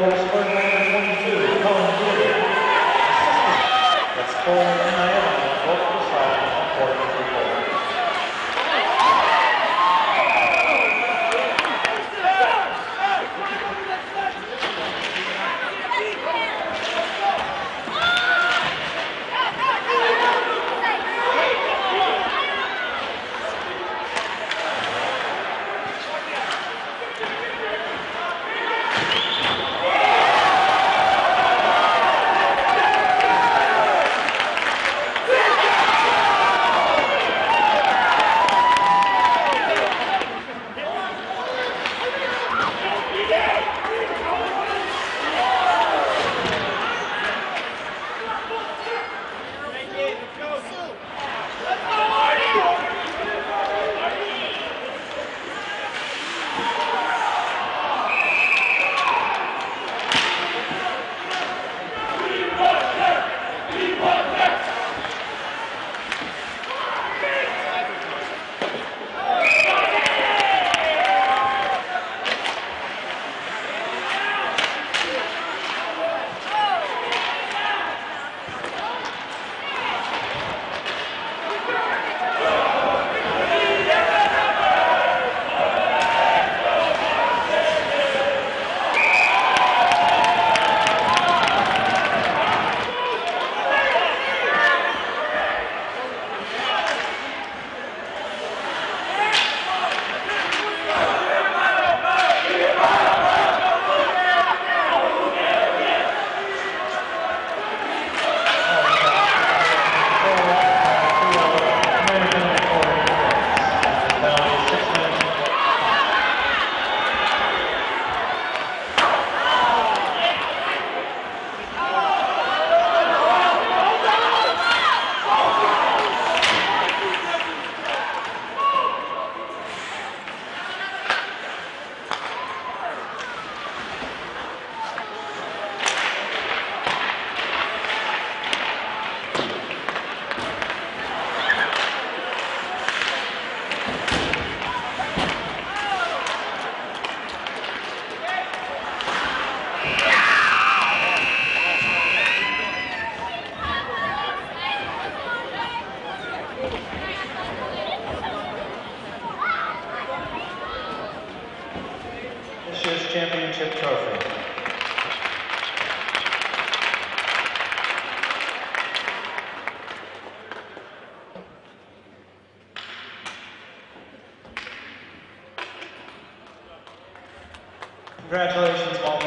Number 22, Colin that's Cole Naomi, trophy. Congratulations, all